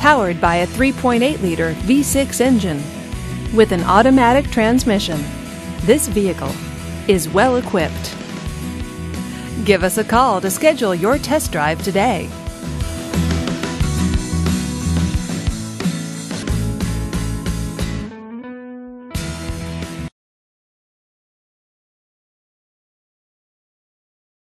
powered by a 3.8 liter V6 engine. With an automatic transmission, this vehicle is well equipped. Give us a call to schedule your test drive today.